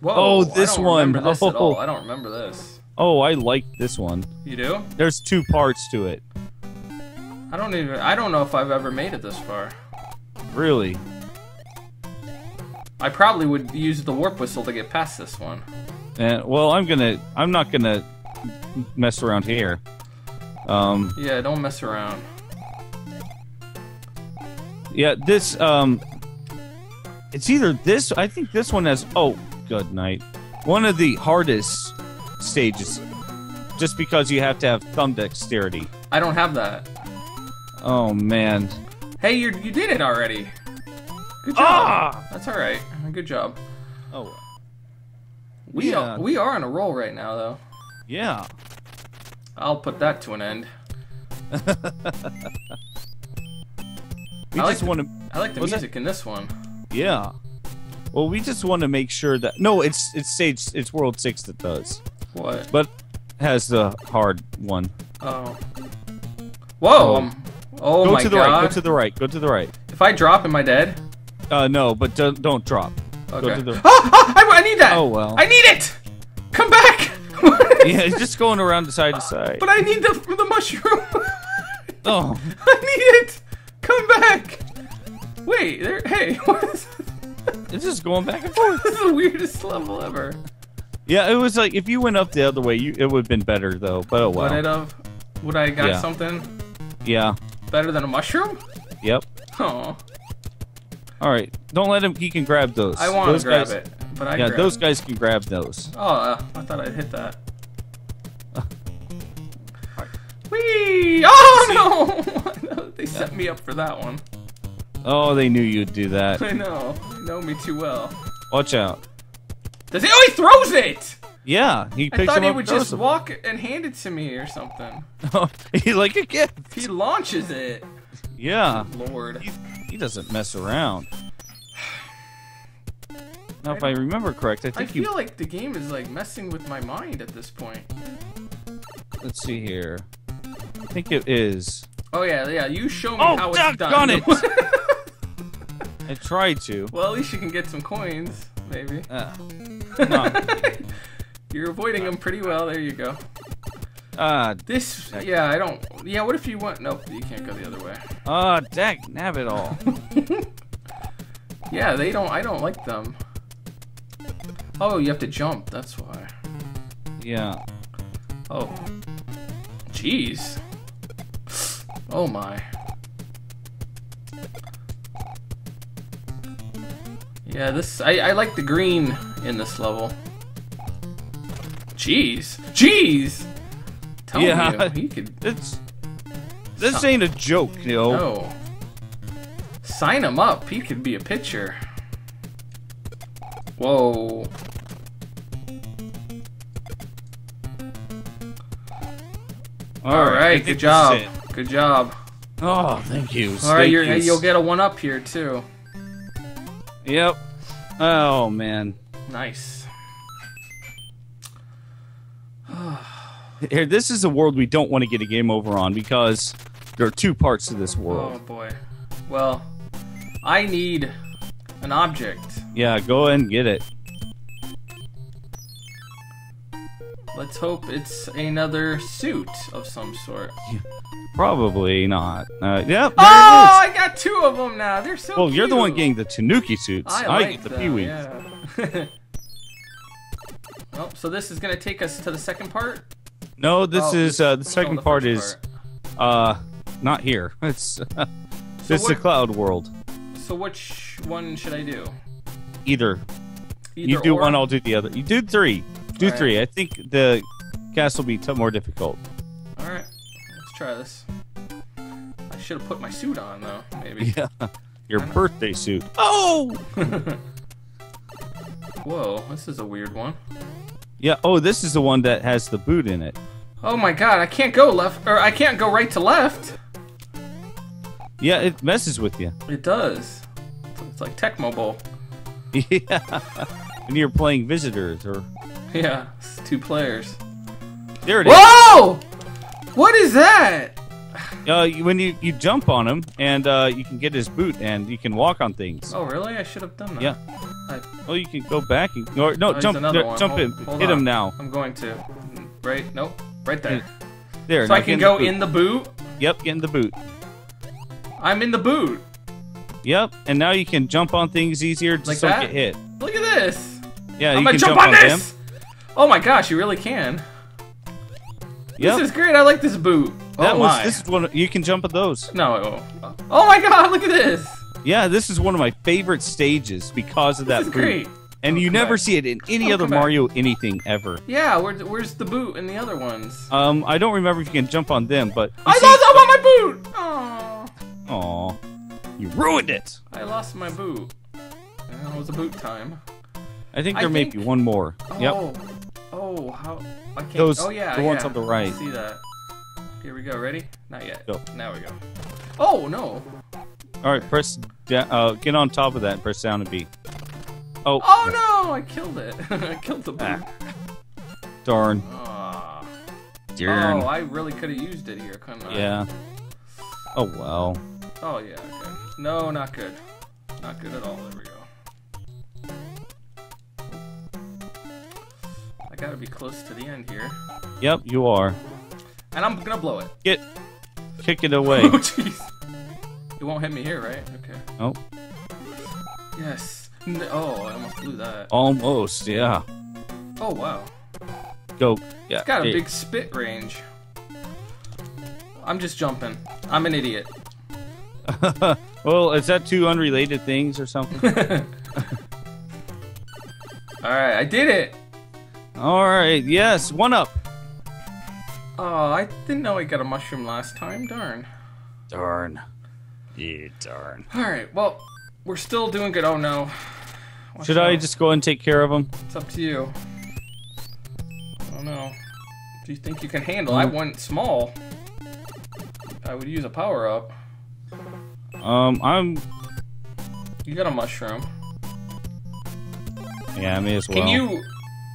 Whoa, Oh, I this don't one. remember this at all. Oh. I don't remember this. Oh, I like this one. You do? There's two parts to it. I don't even. I don't know if I've ever made it this far. Really. I probably would use the warp whistle to get past this one. And well, I'm gonna. I'm not gonna mess around here. Um. Yeah, don't mess around. Yeah. This. Um. It's either this. I think this one has. Oh, good night. One of the hardest stages, just because you have to have thumb dexterity. I don't have that. Oh man. Hey, you you did it already. Good job. Ah! That's all right. Good job. Oh. We Yeah. are, we are on a roll right now, though. Yeah. I'll put that to an end. We I like just the- want to. I like the Was that- music in this one. Yeah. Well, we just want to make sure that no, it's it's stage it's World Six that does, What? but has the hard one. Oh. Whoa. Oh. um, oh go my to the god. right. Go to the right. Go to the right. if I drop, am I dead? Uh, no, but don't, don't drop. Okay. Go to the. Ah, ah, I, I need that. Oh, well. I need it. Come back. yeah, it's just going around the side to side. But I need the the mushroom. Oh, I need it. Come back. Wait. There. Hey. What is? It's just going back and forth. This is the weirdest level ever. Yeah, it was like if you went up the other way, you it would have been better though. But oh Would well. it have? Would I got Yeah. something Yeah. better than a mushroom? Yep. Oh, All right. Don't let him. He can grab those. I want to grab guys, it, but I Yeah, those it. guys can grab those. Oh, uh, I thought I'd hit that. Whee! Oh no! they set me up for that one. Oh, they knew you'd do that. I know. You know me too well. Watch out. Does he? Oh, he throws it! Yeah, he picks I thought he would just them. walk and hand it to me or something. Oh, he like a gift. He launches it. Yeah, Lord. he, he doesn't mess around. Now, if I remember correct, I think I think feel like the game is like messing with my mind at this point. Let's see here. I think it is. Oh yeah, yeah. You show me Oh, how it's done. it! I tried to. well, at least you can get some coins, maybe. Uh, not, You're avoiding them pretty well. There you go. ah, This, yeah, I don't. Yeah, what if you want? Nope, you can't go the other way. ah, dag, nab it all. Yeah, they don't. I don't like them. Oh, you have to jump. That's why. Yeah. Oh. Jeez. Oh my. Yeah, this I, I like the green in this level. Jeez. Jeez. Tell Yeah. you, he could It's. This ain't a joke, you know. no. Sign him up. He could be a pitcher. Whoa. All right, good job. this is it. Good job. Oh, thank you. All right, Thank you're, you. you'll get a one up here too. Yep. Oh man. Nice. Here, this is a world we don't want to get a game over on because there are two parts to this world. Oh boy. Well, I need an object. Yeah, go ahead and get it. Let's hope it's another suit of some sort. Probably not. Uh, yep. Oh, I got two of them now. They're so. Well, you're the one getting the Tanuki suits. I, I, like get the them, Peewee. Yeah. well, so this is gonna take us to the second part. No, this Oh, is uh, the oh, second the part is uh not here. It's is So the cloud world. So which one should I do? Either Either you do or? one, I'll do the other. You do three. Do Alright. three. I think the cast will be more difficult. All right, let's try this. I should have put my suit on though. Maybe. Yeah. Your birthday suit. Oh. Whoa, this is a weird one. Yeah. Oh, this is the one that has the boot in it. Oh my god, I can't go left, or I can't go right to left. Yeah, it messes with you. It does. It's like Tecmo Bowl. Yeah. When you're playing visitors or Yeah, it's two players. there it is. Whoa! What is that? Uh, when you, you jump on him and uh, you can get his boot and you can walk on things. Oh really? I should have done that. Yeah. I Oh, you can go back and or, no, Oh, jump, there, jump Hold- in, hold hit on. him now. I'm going to. Right? Nope. Right there. There. So I can go boot. in the boot. Yep, get in the boot. I'm in the boot. Yep, and now you can jump on things easier. Just Like don't that? get hit. Look at this. Yeah, I'm you gonna can jump, on, them. this. Oh my gosh, you really can. Yep. This is great. I like this boot. that oh was my. this is one. You can jump at those. No. Oh my god, look at this. Yeah, this is one of my favorite stages because of that This is boot. great. And Oh, you never back. see it in any Oh, other back. Mario anything ever. Yeah, where, where's the boot in the other ones? Um, I don't remember if you can jump on them, but I see- lost I want my boot! Oh, Aw, you ruined it. I lost my boot. Well, it was a boot time. I think I there may think- be one more. Oh, Yep. oh, how? I can't. Those- oh yeah, the ones yeah. on the right. I see that. Here we go. Ready? Not yet. Go. Now we go. Oh no! All right, press. Uh, get on top of that and press down and B. Oh, Oh no! I killed it. I killed the back. Ah. darn. Ah. Darn. Oh, I really could have used it here, couldn't I? yeah. Oh well. Oh yeah. Good. No, not good. Not good at all. There we go. Gotta be close to the end here, Yep, you are. and I'm gonna blow it. Get, kick it away. Oh jeez. It won't hit me here, right? Okay. oh, Yes. Oh, I almost blew that. almost. Yeah. Oh wow. Go. Yeah. It's got a hey. big spit range. I'm just jumping. I'm an idiot. well, is that two unrelated things or something? Alright, I did it! All right. Yes. One up. Oh, I didn't know I got a mushroom last time. Darn. Darn. Yeah. Darn. Alright, well, we're still doing good. Oh no. Watch Should I just go and take care of them? It's up to you. Oh no. Do you think you can handle? I Mm. went small. I would use a power up. Um, I'm. You got a mushroom. Yeah, I may as well. Can you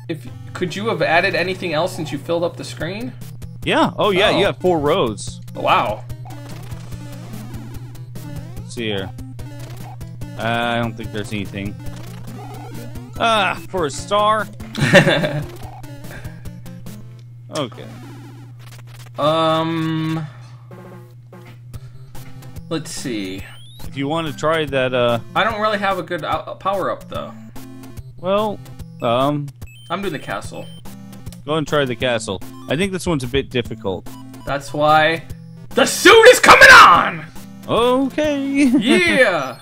if could you have added anything else since you filled up the screen? Yeah. Oh, yeah. Oh. You have four rows. Wow. Let's see here. Uh, I don't think there's anything. Ah, for a star. Okay. um Let's see. If you want to try that, uh, I don't really have a good uh, power up though. well, um, I'm doing the castle. go and try the castle. I think this one's a bit difficult. That's why the suit is coming on. Okay. Yeah.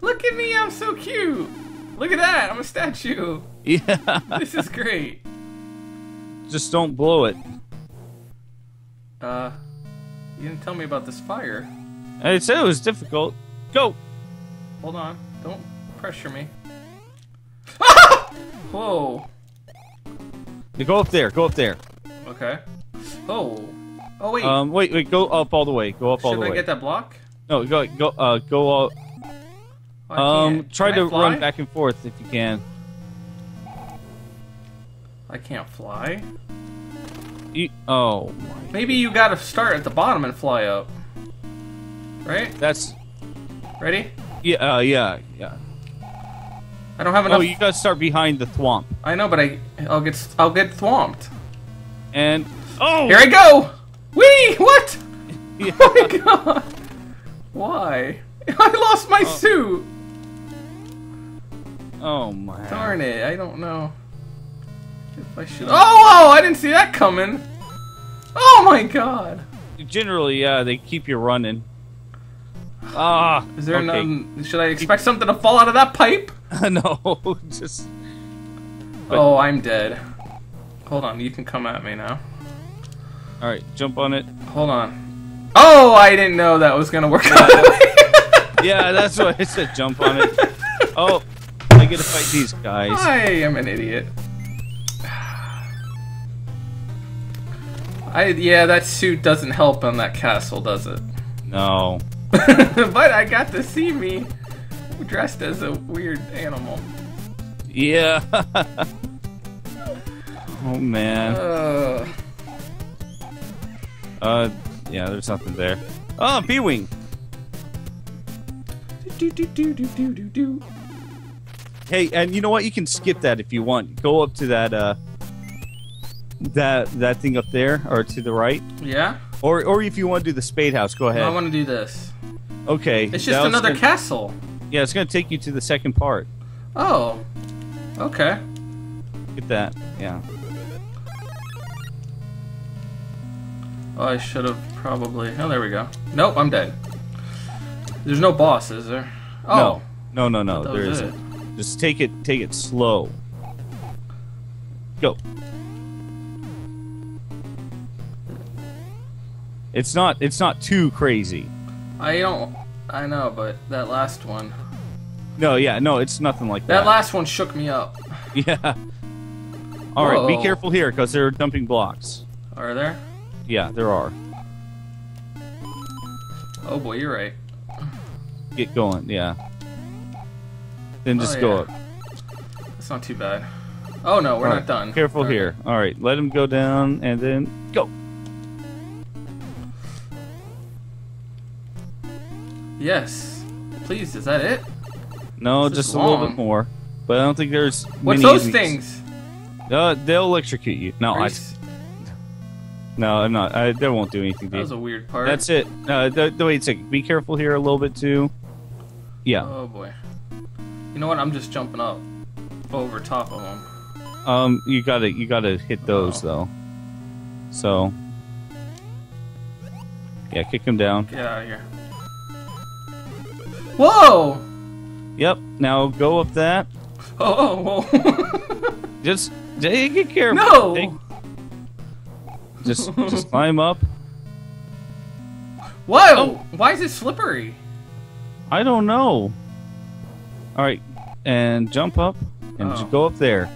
Look at me, I'm so cute. Look at that, I'm a statue. yeah. This is great. Just don't blow it. Uh, you didn't tell me about this fire. I said it was difficult. Go. Hold on, don't pressure me. Whoa. You go up there. Go up there. Okay. Oh. Oh wait. Um, wait, wait. Go up all the way. Go up all Should the I way. get that block? No, go, go, uh, go all. Oh, I Um, try I to run back and forth if you can. I can't fly. You, oh my. Maybe you gotta start at the bottom and fly up. Right? That's Ready? yeah, uh, yeah, yeah. I don't have oh, enough. Oh, you gotta start behind the thwomp. I know, but I I'll get I'll get thwomped. And oh, Here I go. Wee! What? yeah. Oh my god! Why? I lost my oh. suit. oh my. Darn it! I don't know if I should. Oh! Whoa! I didn't see that coming. Oh my god! Generally, yeah, they keep you running. Ah, Is there okay. none? Should I expect something to fall out of that pipe? no, just But- oh, I'm dead. Hold on, you can come at me now. all right. Jump on it. Hold on. Oh, I didn't know that was gonna work out. That... Yeah, that's what I said. Jump on it. Oh, I get to fight these guys. I am an idiot. I yeah, that suit doesn't help on that castle, does it? No. but I got to see me dressed as a weird animal. Yeah. oh man. Uh, Uh, yeah. There's nothing there. Oh, P-wing. do, do, do, do, do, do, do. Hey, and you know what? You can skip that if you want. Go up to that uh that that thing up there or to the right. Yeah? Or or if you want to do the spade house, go ahead. No, I want to do this. Okay. It's just another gonna- castle. Yeah, it's gonna take you to the second part. Oh. Okay. Get that. Yeah. Oh, I should have probably. Oh, there we go. Nope, I'm dead. There's no boss, is there? Oh. No, no, no, no. There isn't. Just take it, take it slow. Go. It's not. It's not too crazy. I don't. I know, but that last one. No, yeah, no, it's nothing like that. That last one shook me up. Yeah. All right, be careful here because they're dumping blocks. Are there? Yeah, there are. Oh boy, you're right. Get going. Yeah. Then oh, just Oh, go yeah. up. That's not too bad. Oh no, we're All not right, done. Careful Okay. here. All right, let him go down and then Yes. Please, is that it? No, This just a little bit more. But I don't think there's. What's those things? Uh, they'll electrocute you. No, Are I, you no, I'm not. I, they won't do anything to that was a weird part. That's it. Uh, the, the wait a second. Be careful here a little bit too. Yeah. Oh boy. You know what? I'm just jumping up over top of them. Um, you gotta you gotta hit those Oh. though. So. Yeah, kick him down. Get out of here. Whoa! Yep. Now go up that. Oh, oh. Just take careful. no! Take- just just climb up. Whoa! Oh. Why is it slippery? I don't know. All right, and jump up and Oh. just go up there.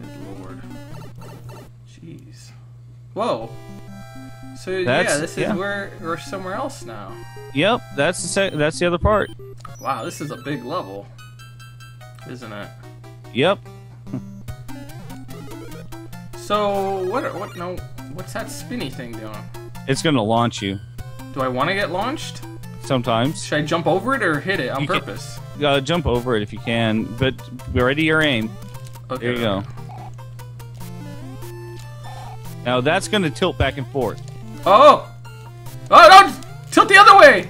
Good lord. Jeez. Whoa. So yeah, this is yeah. where we're somewhere else now. Yep, that's the sec- that's the other part. Wow, this is a big level, isn't it? Yep. So what? Are, what? No. What's that spinny thing doing? It's gonna launch you Do I want to get launched? sometimes. Should I jump over it or hit it on You can- purpose? Uh, jump over it if you can, but be ready your aim. Okay. There you go. Now that's gonna tilt back and forth. Oh! Oh no! Tilt the other way!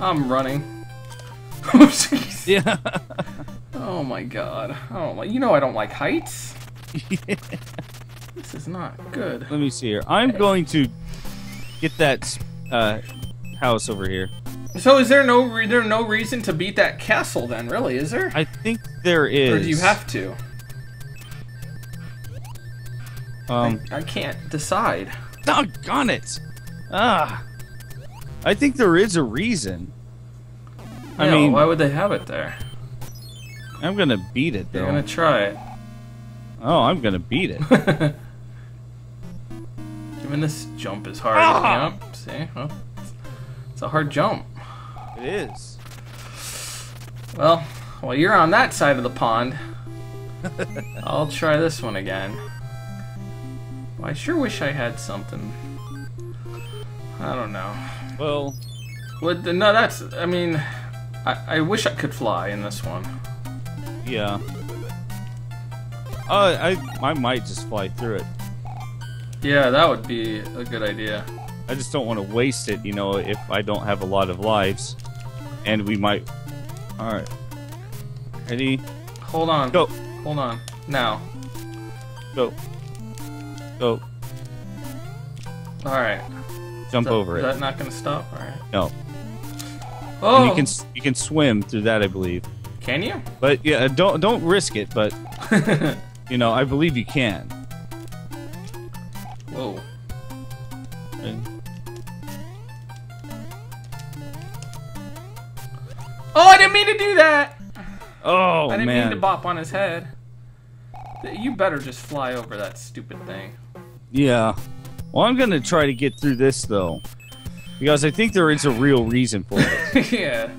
I'm running. Oh. Yeah. oh my god. Oh my. You know I don't like heights. This is not good. Let me see here. I'm going to get that uh, house over here. So is there no re- there no reason to beat that castle then? Really? Is there? I think there is. or do you have to? Um, I, I can't decide. doggone it! Ah, I think there is a reason. I Yeah, mean, why would they have it there? I'm gonna beat it They're though. gonna try it. Oh, I'm gonna beat it. Even this jump is hard. Ah! Yep. See? Well, it's a hard jump. it is. Well, while you're on that side of the pond, I'll try this one again. Well, I sure wish I had something. I don't know. Well, the- No, that's. I mean, I, I wish I could fly in this one. yeah. Uh, I I might just fly through it. Yeah, that would be a good idea. I just don't want to waste it, you know, if I don't have a lot of lives. And we might. Alright. Ready? Hold on. Go. Hold on. Now. Go. Go. All right. Jump that- over is it. that not gonna stop? All right. No. Oh. And you oh! can you can swim through that, I believe. Can you? But yeah, don't don't risk it. But you know, I believe you can. Whoa. Oh, I didn't mean to do that. Oh I didn't man. mean to bop on his head. You better just fly over that stupid thing. Yeah. Well, I'm gonna try to get through this though, because I think there is a real reason for it. yeah.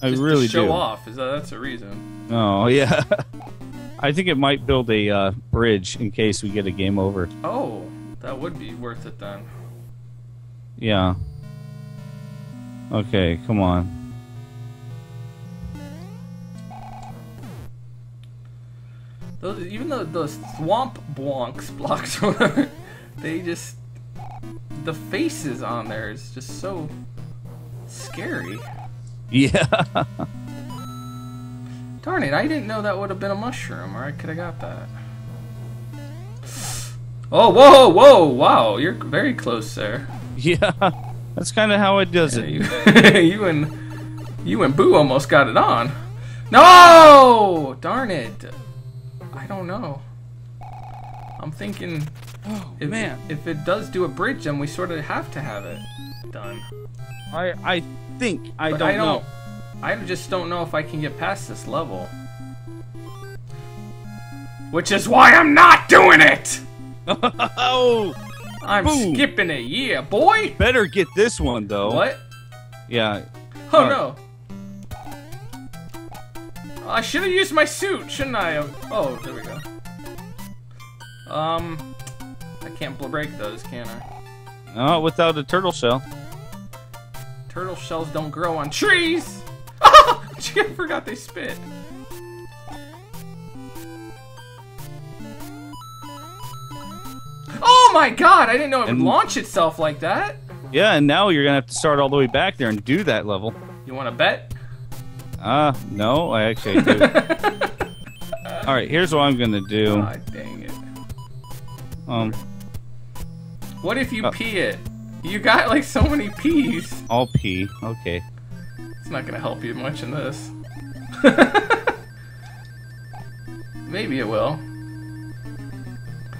I Just really to show do. off. Is that that's a reason? Oh yeah. I think it might build a uh, bridge in case we get a game over. Oh, that would be worth it then. Yeah. Okay, come on. Those, even though those thwomp blocks, blocks, whatever, they just the faces on there is just so scary. Yeah. Darn it! I didn't know that would have been a mushroom, or I could have got that. Oh, whoa, whoa, wow! You're very close there. yeah. That's kind of how it does Yeah, it. you, you and you and Boo almost got it on. No! Darn it! I don't know. I'm thinking if man, if it does do a bridge, then we sort of have to have it done. I I think I don't, I don't. know. I just don't know if I can get past this level. Which is why I'm not doing it. oh, I'm Boom. skipping it, yeah, boy. better get this one though. What? Yeah. Oh Alright. no. I should have used my suit, shouldn't I? Oh, there we go. Um, I can't break those, can I? Not without a turtle shell. Turtle shells don't grow on trees. I forgot they spit. Oh my god! I didn't know it would launch itself like that. Yeah, and now you're gonna have to start all the way back there and do that level. You want to bet? Ah, no, I actually do. all right, here's what I'm gonna do. God dang it. Um, What if you Uh. pee it? You got like so many peas. I'll pee. Okay. It's not gonna help you much in this. Maybe it will.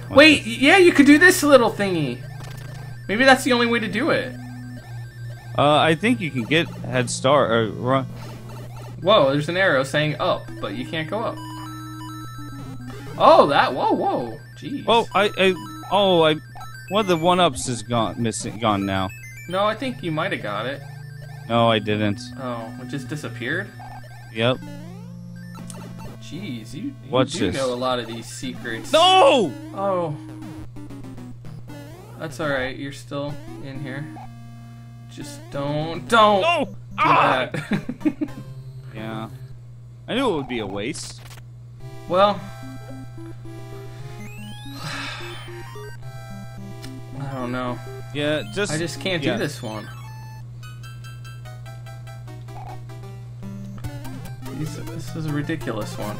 What Wait, yeah, you could do this little thingy. Maybe that's the only way to do it. Uh, I think you can get head start or run. Whoa, there's an arrow saying up, but you can't go up. Oh, that. Whoa, whoa. Jeez. Oh, I, I, oh, I. One of the one ups is gone, missing, gone now. No, I think you might have got it. No, I didn't. Oh, it just disappeared? Yep. Jeez, you, you Watch do this. know a lot of these secrets. No! Oh. That's alright, you're still in here. Just don't. Don't! No! do Ah! Yeah. I knew it would be a waste. well. I don't know. Yeah, just. I just can't yeah. do this one. This is a ridiculous one.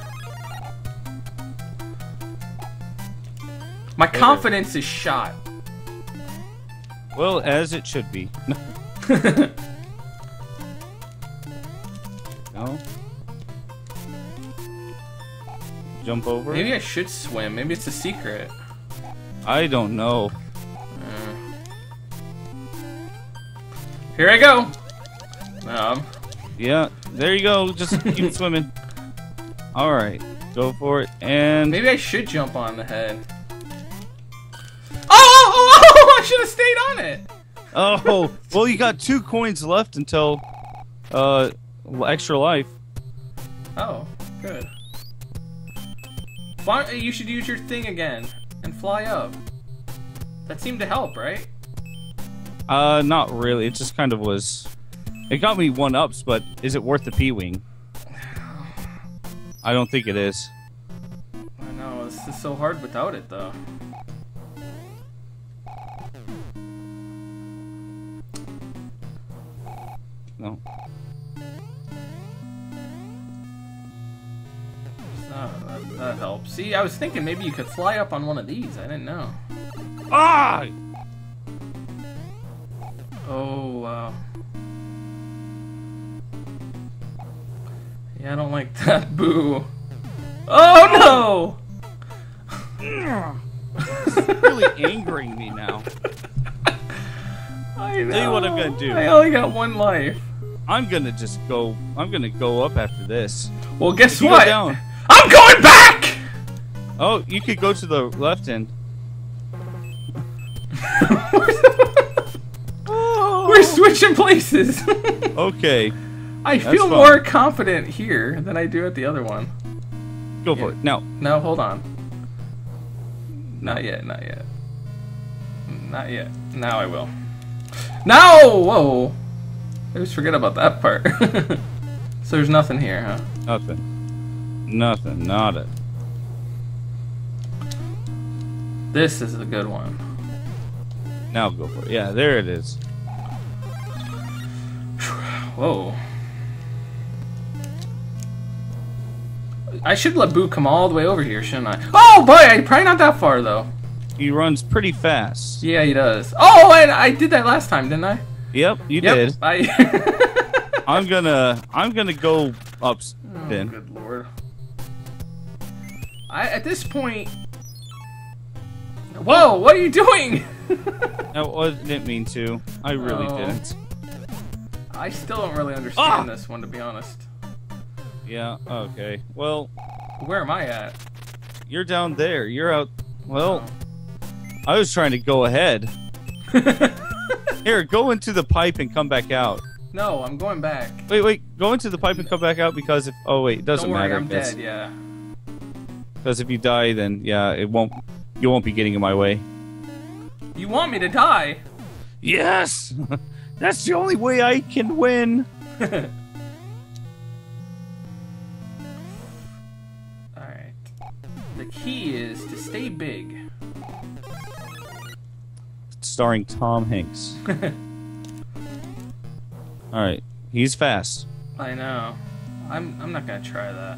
My confidence is shot. Well, as it should be. no. Jump over. Maybe I should swim. Maybe it's a secret. I don't know. Uh. Here I go. Um, Yeah, there you go. Just keep swimming. All right, go for it. And maybe I should jump on the head. Oh, oh, oh, oh, I should have stayed on it. oh, well, you got two coins left until uh extra life. Oh, good. Why, you should use your thing again and fly up. That seemed to help, right? Uh, not really. It just kind of was. It got me one ups, but is it worth the P wing? I don't think it is. I know, this is so hard without it, though. No. So, that, that helps. See, I was thinking maybe you could fly up on one of these. I didn't know. Ah! Oh, wow. Yeah, I don't like that. Boo. Oh, no! really angering me now. I know. Tell you what I'm gonna do. I only got one life. I'm gonna just go. I'm gonna go up after this. Well, guess If you go what? Down- I'm going back! Oh, you could go to the left end. Oh. We're switching places. Okay, I feel more confident here than I do at the other one. go for Yeah. it. Now, No, hold on. Not yet, not yet. Not yet. Now I will. No! Whoa! I always forget about that part. so there's nothing here, huh? nothing. Nothing. Not it. This is a good one. Now go for it. Yeah, there it is. Whoa. I should let Boo come all the way over here, shouldn't I? Oh boy, I probably not that far though. He runs pretty fast. Yeah, he does. Oh, and I did that last time, didn't I? Yep, you Yep. did. I. I'm gonna I'm gonna go up s- oh, then. good lord. I at this point. Whoa! What are you doing? I didn't mean to. I really Oh. didn't. I still don't really understand Ah! this one, to be honest. Yeah, okay. Well, Where am I at? you're down there. You're out. Well, I was trying to go ahead. Here, go into the pipe and come back out. no, I'm going back. Wait, wait. Go into the pipe and come back out because if oh wait, it doesn't worry, matter. I'm dead. Yeah. Because if you die, then yeah, it won't. You won't be getting in my way. You want me to die? Yes, that's the only way I can win. Alright. The key is to stay big. Starring Tom Hanks. All right, he's fast. I know. I'm I'm not gonna try that.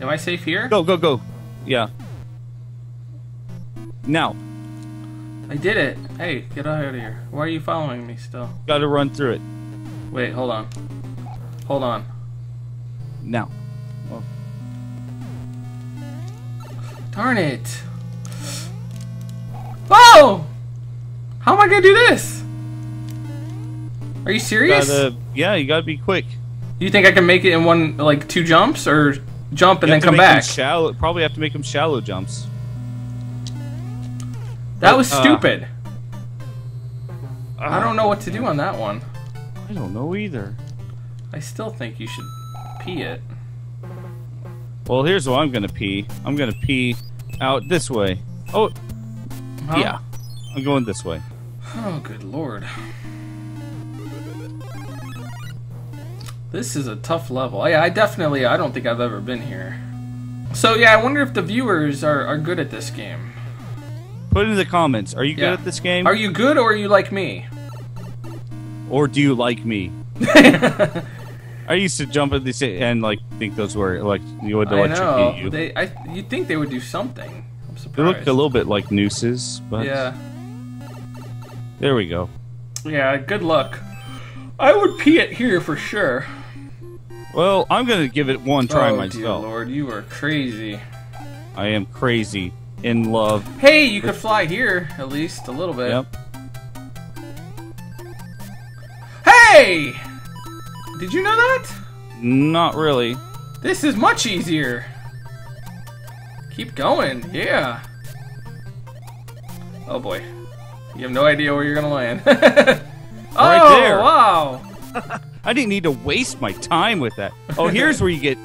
Am I safe here? Go, go, go. Yeah. Now, I did it. Hey, get out of here. Why are you following me still? got to run through it. Wait, hold on. Hold on. Now. Darn it. Oh! How am I gonna do this? Are you serious? Gotta, yeah, you gotta be quick. You think I can make it in one, like, two jumps? Or jump and then come back? Shallow. Probably have to make them shallow jumps. That was Uh, stupid. I don't know what to do on that one. I don't know either. I still think you should pee it. Well, here's what I'm gonna pee. I'm gonna pee out this way. Oh, Huh? yeah. I'm going this way. Oh, good lord. This is a tough level. Yeah, I definitely, I don't think I've ever been here. So yeah, I wonder if the viewers are, are good at this game. Put in the comments. Are you Yeah. good at this game? Are you good or are you like me? or do you like me? I used to jump at this and like think those were like you would electrocute you. They, They, I, you'd think they would do something. I'm surprised. look a little bit like nooses, but Yeah. there we go. Yeah, good luck. I would pee it here for sure. Well, I'm gonna give it one try oh, myself. dear lord, you are crazy. I am crazy in love. Hey, you could fly here, at least a little bit. Yep. Hey! Did you know that? Not really. This is much easier. Keep going, yeah. Oh boy. You have no idea where you're gonna land. oh, Right there. wow. I didn't need to waste my time with that. Oh, here's where you get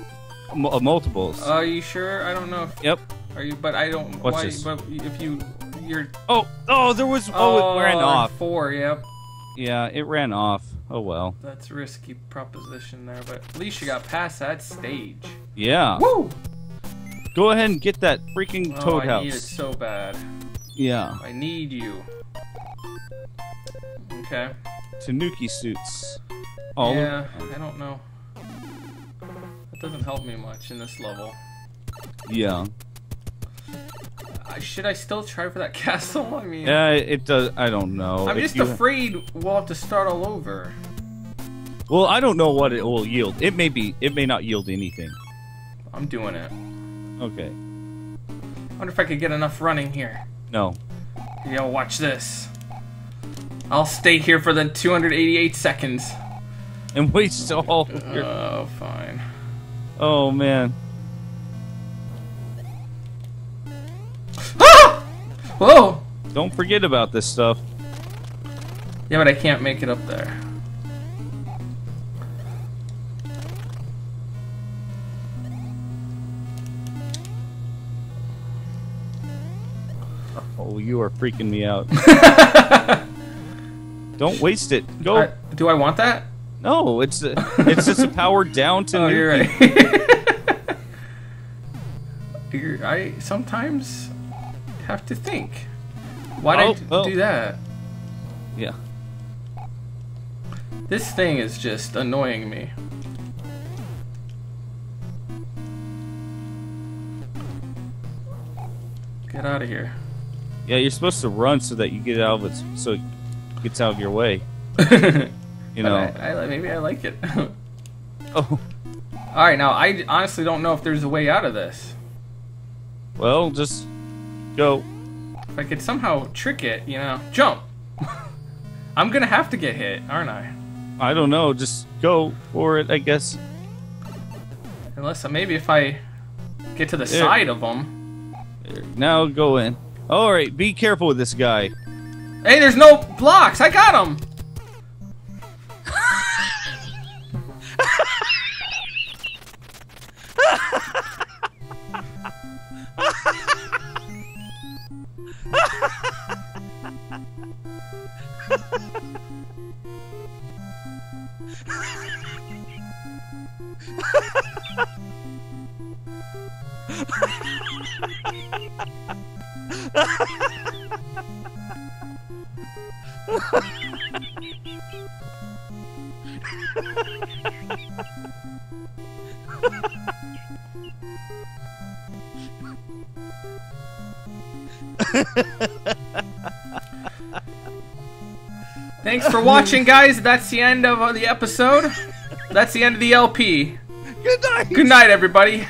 mu- uh, multiples. Are you sure? I don't know if yep. are you but I don't What's why this? but if you you're Oh, oh, there was. Oh, it ran off. Four, yep. Yeah, it ran off. Oh well. That's a risky proposition there, but at least you got past that stage. Yeah. Woo! Go ahead and get that freaking Oh, toad I need it so bad. Yeah. I need you. Okay. Tanuki suits. All yeah, I don't know. That doesn't help me much in this level. yeah. Uh, should I still try for that castle? I mean, Yeah, it does. I don't know. I'm If just afraid we'll have to start all over. Well, I don't know what it will yield. It may be. It may not yield anything. I'm doing it. Okay. I wonder if I could get enough running here. No. Yo, watch this. I'll stay here for the 288 seconds. And waste all. Your, Oh, fine. oh man. Ah! Whoa! Don't forget about this stuff. Yeah, but I can't make it up there. Oh, you are freaking me out. Don't waste it. Go. Uh, do I want that? No, it's a, it's just a powered down to. Oh, you're right. You're- I sometimes have to think. Why'd I Oh, d- oh. do that? Yeah. This thing is just annoying me. Get out of here. Yeah, you're supposed to run so that you get out of it, so it gets out of your way. You know. I, I, maybe I like it. Oh, Alright, now I honestly don't know if there's a way out of this. well, just go. If I could somehow trick it, you know. Jump! I'm gonna have to get hit, aren't I? I don't know. Just go for it, I guess. Unless uh, maybe if I get to the There. side of them. There, Now go in. All right, be careful with this guy. Hey, there's no blocks! I got him! For watching, guys. That's the end of the episode. That's the end of the LP. Good night. Good night, everybody.